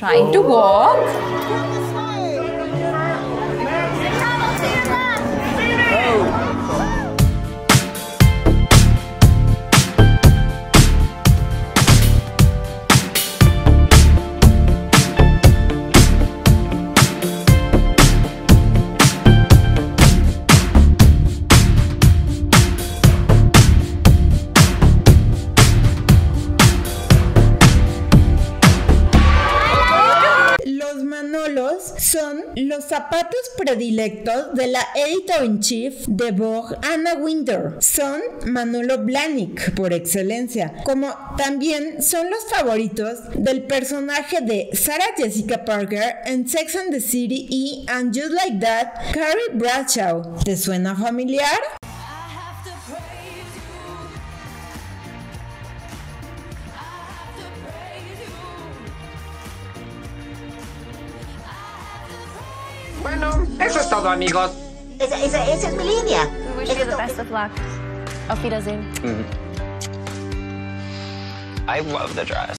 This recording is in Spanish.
trying to walk. Son los zapatos predilectos de la editor-in-chief de Vogue, Anna Winter. Son Manolo Blahnik por excelencia, como también son los favoritos del personaje de Sarah Jessica Parker en Sex and the City y And Just Like That, Carrie Bradshaw. ¿Te suena familiar? Bueno, eso es todo, amigos. Esa, esa, esa es mi línea. We wish Esa you es the best of luck. Auf Wiedersehen. I love the dress.